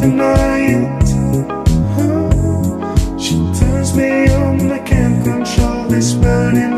deny it. She turns me on, I can't control this burning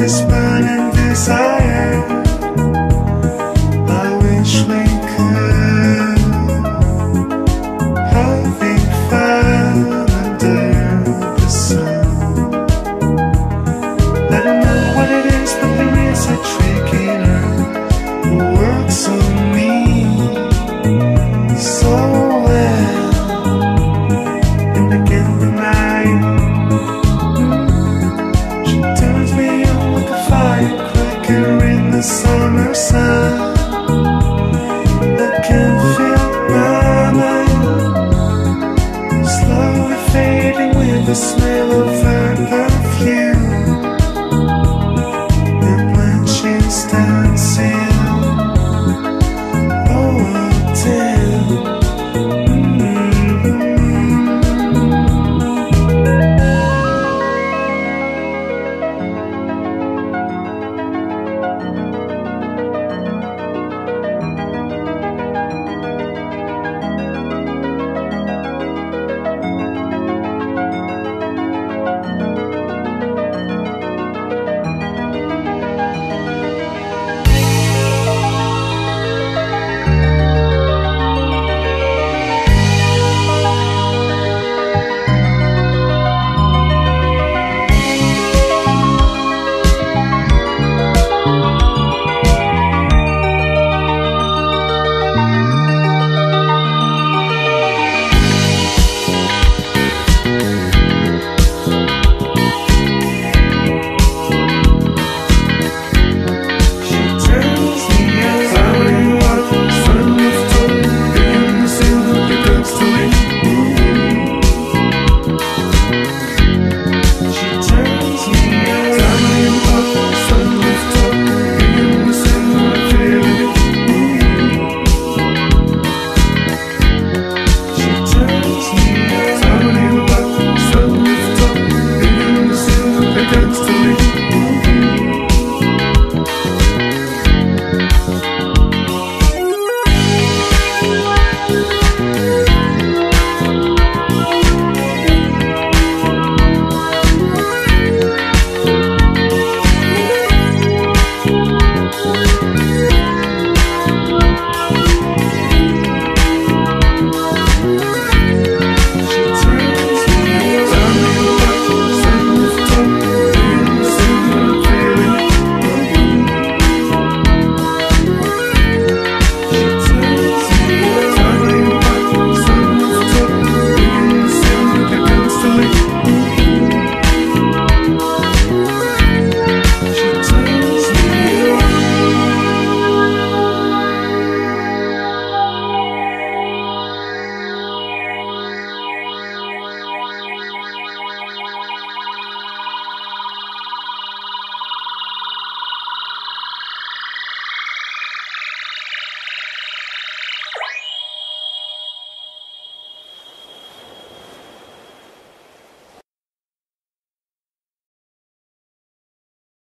this man and this I am.